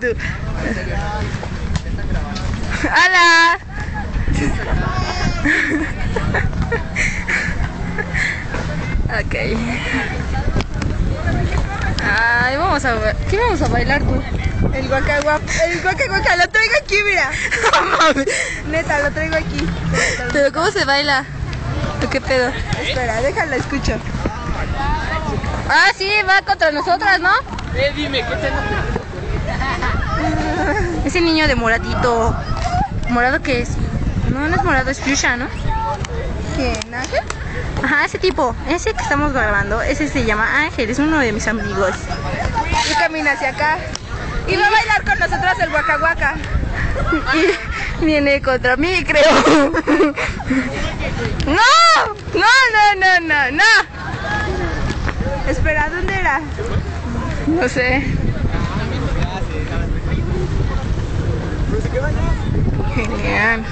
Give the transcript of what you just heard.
Tú. ¡Hola! ok. Ay, vamos a ver. ¿Qué vamos a bailar tú? El guaca el guaca guaca, lo traigo aquí, mira. Neta, lo traigo aquí. ¿Pero cómo se baila? ¿O ¿Qué pedo? Espera, déjala, escucho. Ah, sí, va contra nosotras, ¿no? Eh, dime, ¿qué te Ese niño de moradito. ¿Morado qué es? No, no es morado, es fuchsia, ¿no? ¿Quién, Ángel? Ajá, ese tipo, ese que estamos grabando, ese se llama Ángel, es uno de mis amigos. Y camina hacia acá. Y va a bailar con nosotras el guaca guaca. Y viene contra mí, creo. ¡No! ¡No, no, no, no, no! Espera, ¿dónde era? No sé. Genial.